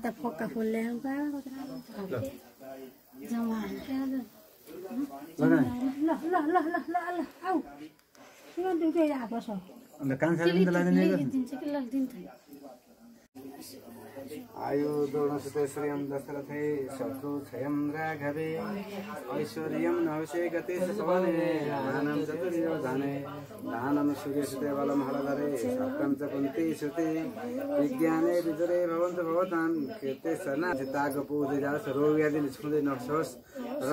राता फोक्का फुल ल्याउँ जमा ल ल ल ल ल कि ल आयुर्दोणसुते श्रियं दशरथे शत्रुक्षयं राघवे ऐश्वर्य नवशे गते सवने दानं चतुर्योधने, दानं सूर्यसुते बलं हलधरे सप्तं च कुन्ती श्रुते, विज्ञाने विदुरे भवन्तु भवतां कृते सना चित्तागपूर्तिजा सरोव्यादि निष्कृति न र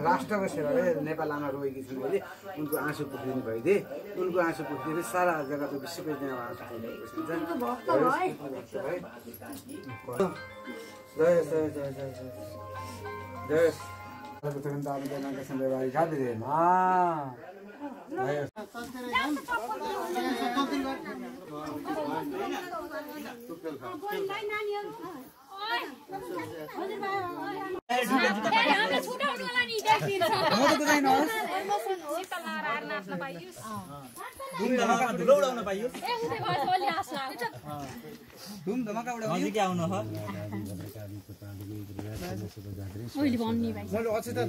राष्ट्रको सेवा नेपाल आमा रोएकी छिन् मैले उनको आँसु पुग्दिनु भइदिए उनको आँसु पुग्दिनु सारा जग्गाको विश्वकै त्यहाँ आँसु पुग्दिएको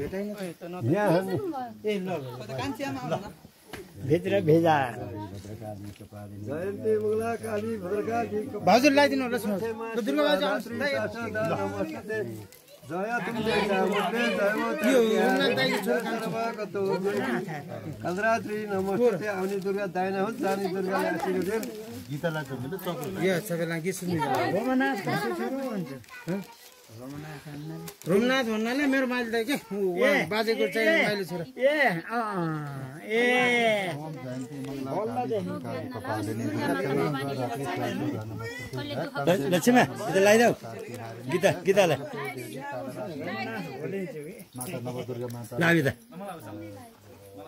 भेटाइन। कान्छियामा आउनु न भित्र भेजा जयन्ती मुगला काली भद्रकाली भाउजू लगाइदिनु होला दुर्गा कलरात्रि नमस्ते। आउने दुर्गा दाइना होस् जाने दिउन्। यो सबैलाई के सुन्नु रोमनाथ भन्नाले मेरो माइली दाइ के बाजेको चाहिँ माइली छोरा ए ए लक्ष्मीमा यता लगाइदेऊ गीता गीतालाई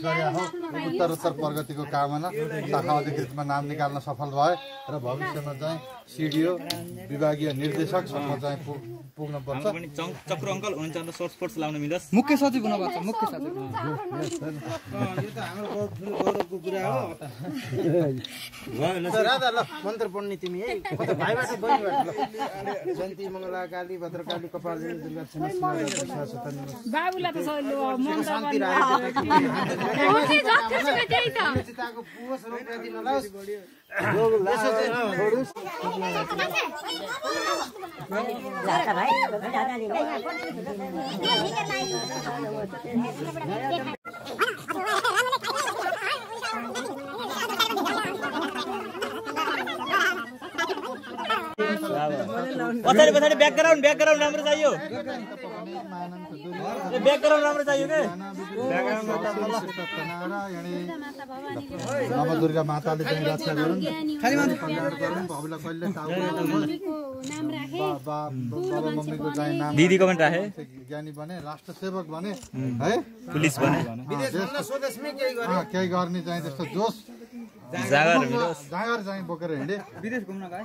उत्तरोत्तर प्रगतिको कामना शाखा अधिकृतमा नाम निकाल्न सफल भए र भविष्यमा चाहिँ सिडिओ विभागीय निर्देशकसम्म चाहिँ पुग- पुग्न पर्छ। पनि चङ- चक्र अङ्कल हुनुहुन्छ अन्त सोर्स फोर्स लाउन मिलोस्। मुख्य सचिव हुनुपर्छ मुख्य सचिव यो त हाम्रो बहुत ठुलो गौरवको कुरा हो। राधा ल मन्त्र पढ्ने तिमी है। भाइबाट बहिनीबाट ल जयन्ती मङ्गला काली भद्रकाली। बाबुलाई त सहिले मन शान्ति राखेको त्यही त चिताको पुस रोग व्याधि नलाओस् पछाडि पछाडि ब्याकग्राउन्ड ब्याकग्राउन्ड राम्रो चाहियो ब्याकग्राउन्ड राम्रो चाहियो। के नवदुर्गा माताले चाहिँ रक्षा गरून् कहिले नाम राखे। बाबा मम्मीको चाहिँ नाम दिदी कमेन्ट राखे ज्ञानी बने। राष्ट्र सेवक बने। है पुलिस स्वदेशमै केही गर्ने चाहिँ त्यस्तो जोस जागर जाँगर चाहिँ बोकेर हिँडे। विदेश घुम्न गए।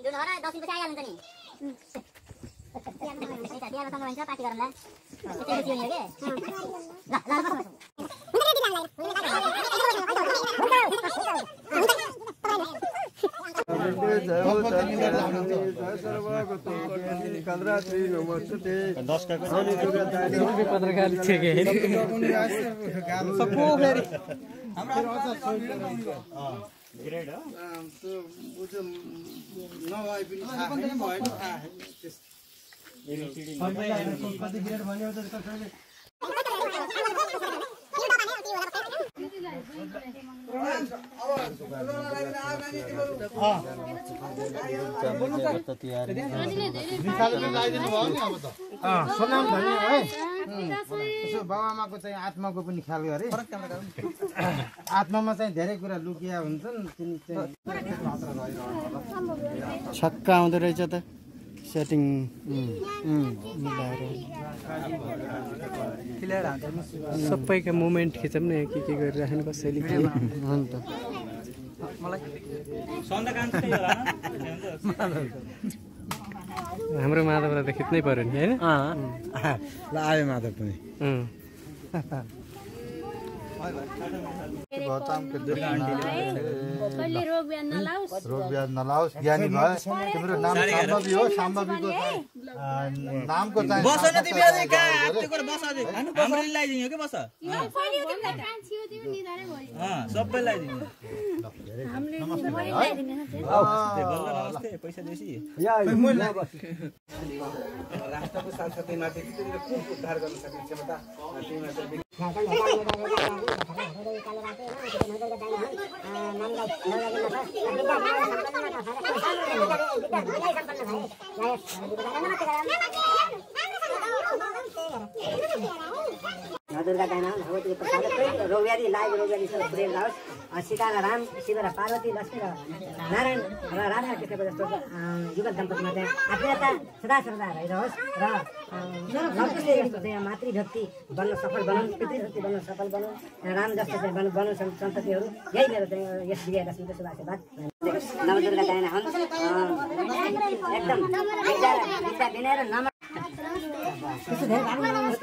छोरो हिँड्नु हो र दस दिन पछि आइहाल्नु नि बिहामा सँग भन्छ पार्टी गरौँला हुने हो के ल नभए पनि थाहा भएन थाहा निकालेर लगाइदिनु भयो नि अब त है यसो बाबुआमाको चाहिँ आत्माको पनि ख्याल गरे आत्मामा चाहिँ धेरै कुरा लुकिया हुन्छन् छक्क आउँदो रहेछ त। सेटिङ मिलाएर। सबैका मोमेन्ट खिचौँ न के के गरिराख्नु कसैले के। अन्त। हाम्रो माधवलाई त खिच्नै पऱ्यो नि होइन? ल आयो माधव पनि। रोग बिहान नलाओस् ज्ञानी भयो तिम्रो नाम साम्बवी हो नामको राष्ट्रको साथसाथै माथि त्यतिखेर को उद्धार गर्न सक्ने क्षमता तिमीमा चाहिँ दुर्गा दाना भगवतीको प्रसाद लाग रोग व्याधि सब पुरेर जाओस् अँ, सीता र राम शिव र पार्वती लक्ष्मी र नारायण र राधा कृष्णको जस्तो युगल दम्पतिमा चाहिँ आत्मीयता सदा सर्वदा रहिरहोस् र लक्ष्मीले जस्तो चाहिँ मातृभक्ति बन्न सफल बनाउन् पितृभक्ति बन्न सफल बनाउन् राम जस्तो चाहिँ बनु बनाउँ सन्- सन्ततिहरू। यही मेरो चाहिँ यस विजयदशमीको शुभ आशीर्वाद नवदुर्गा दाना हुन्। एकदम विद्या विनय र नम्र त्यस्तो धेरै भाग नलाउनुहोस्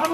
अब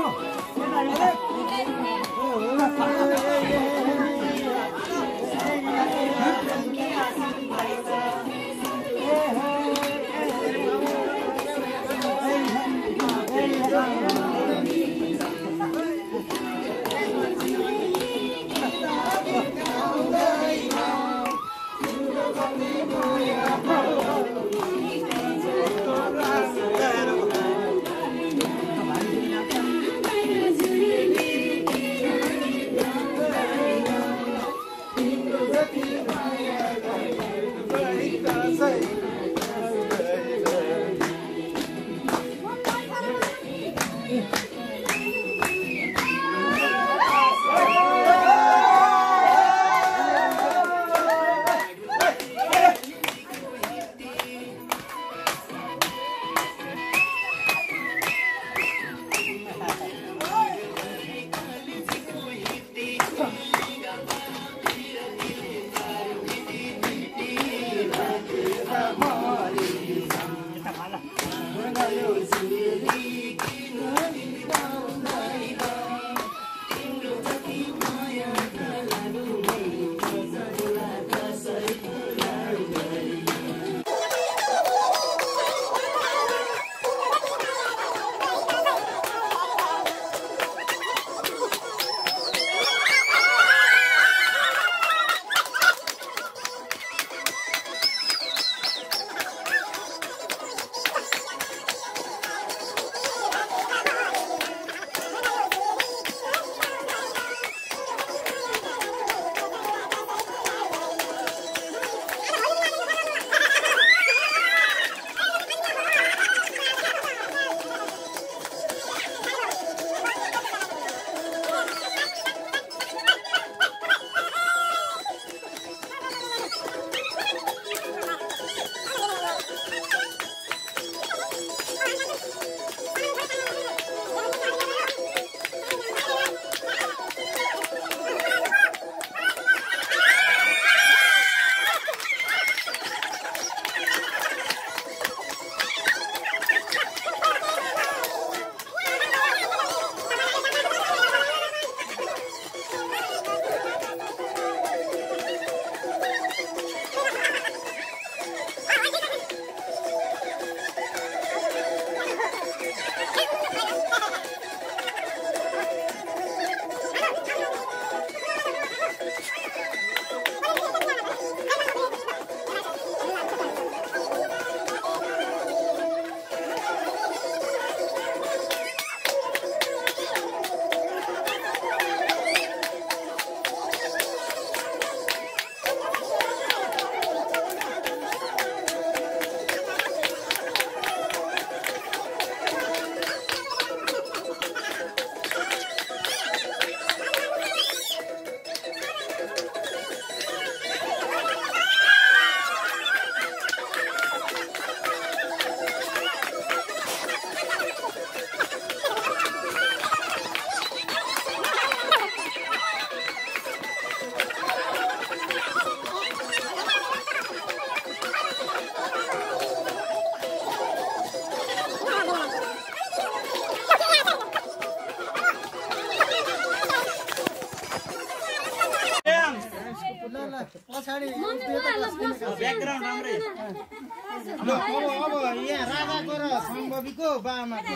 यहाँ राजाको र सम्भवीको बामाको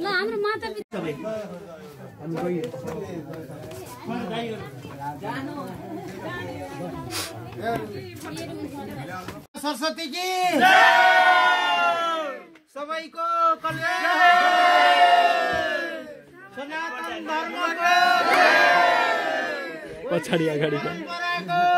ल हाम्रो माता पिता सरस्वती सबैको कल्याण चढ़िया घड़ी का